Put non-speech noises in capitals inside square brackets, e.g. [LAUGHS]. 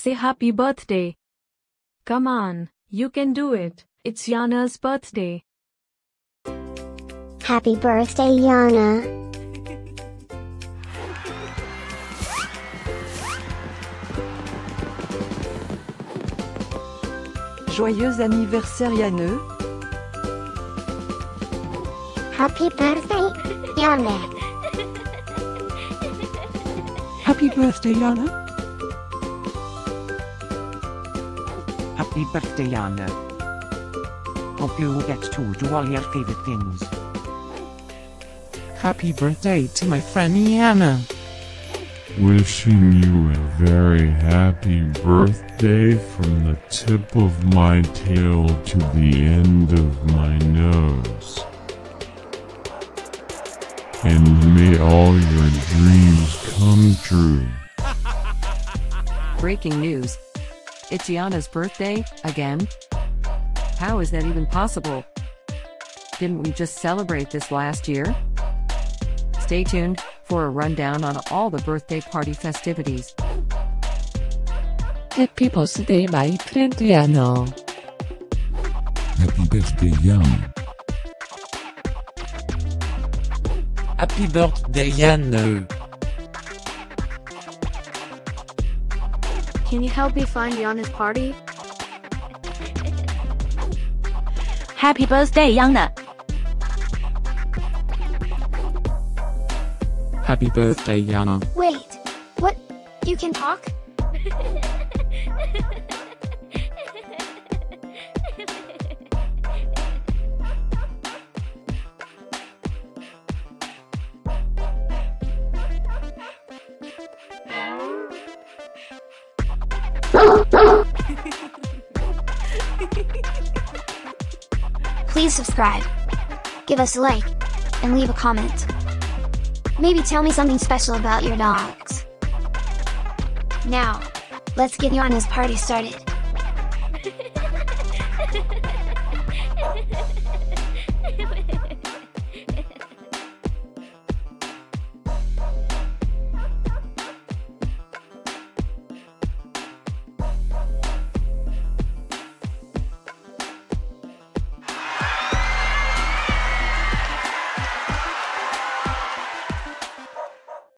Say happy birthday. Come on, you can do it. It's Yana's birthday. Happy birthday, Yana. Joyeux anniversaire Yaneux. Happy birthday, Yana. Happy birthday, Yana. Happy birthday, Yana. Hope you get to do all your favorite things. Happy birthday to my friend Yana. Wishing you a very happy birthday from the tip of my tail to the end of my nose. And may all your dreams come true. Breaking news. It's Yana's birthday, again? How is that even possible? Didn't we just celebrate this last year? Stay tuned for a rundown on all the birthday party festivities. Happy birthday, my friend Yana. Happy birthday, Yana. Happy birthday, Yana. Can you help me find Yana's party? Happy birthday, Yana. Happy birthday, Yana. Wait, what? You can talk? [LAUGHS] [LAUGHS] Please subscribe, give us a like, and leave a comment. Maybe tell me something special about your dogs. Now, let's get Yana's party started. [LAUGHS]